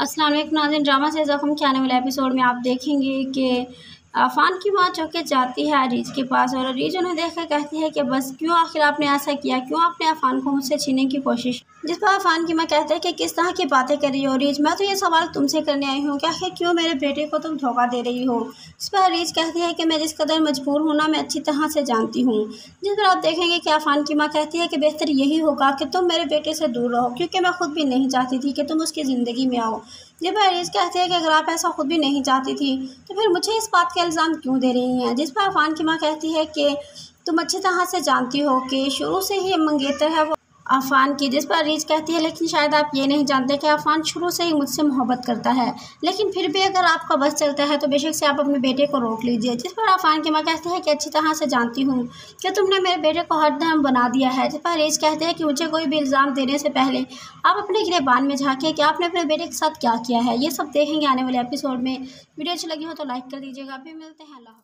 वालेकुम नाज़रीन ड्रामा से ज़ख्म के आने वाले एपिसोड में आप देखेंगे कि अफ़ान की माँ चौके जाती है अरीज के पास और अरीज उन्हें देख कर कहती है कि बस क्यों आखिर आपने ऐसा किया? क्यों आपने अफ़ान को मुझसे छीनने की कोशिश जिस पर अफ़ान की माँ कहते हैं कि किस तरह की बातें कर रही हो अरीज? मैं तो ये सवाल तुमसे करने आई हूँ कि आखिर क्यों मेरे बेटे को तुम धोखा दे रही हो? इस पर अरीज कहती है कि मैं जिस कदर मजबूर हूँ ना, मैं अच्छी तरह से जानती हूँ। जिस पर आप देखेंगे कि अफ़ान की माँ कहती है कि बेहतर यही होगा कि तुम मेरे बेटे से दूर रहो, क्योंकि मैं खुद भी नहीं चाहती थी कि तुम उसकी ज़िंदगी में आओ। जब अरीज कहती है कि अगर आप ऐसा खुद भी नहीं चाहती थी तो फिर मुझे इस बात का इल्ज़ाम क्यों दे रही हैं? जिस पर अफान की माँ कहती है कि तुम अच्छी तरह से जानती हो कि शुरू से ही मंगेतर है, वो अफ़ान की, जिस पर रीज कहती है, लेकिन शायद आप ये नहीं जानते कि अफ़ान शुरू से ही मुझसे मोहब्बत करता है। लेकिन फिर भी अगर आपका बस चलता है तो बेशक से आप अपने बेटे को रोक लीजिए, जिस पर अफ़ान की माँ कहती है कि अच्छी तरह से जानती हूँ कि तुमने मेरे बेटे को हर धर्म बना दिया है। जिस पर रीज कहते हैं कि मुझे कोई भी इल्ज़ाम देने से पहले आप अपने गिरबान में झाँकें कि आपने अपने बेटे के साथ क्या किया है। ये सब देखेंगे आने वाले एपिसोड में। वीडियो अच्छी लगी हो तो लाइक कर दीजिएगा। अभी मिलते हैं, अल्लाह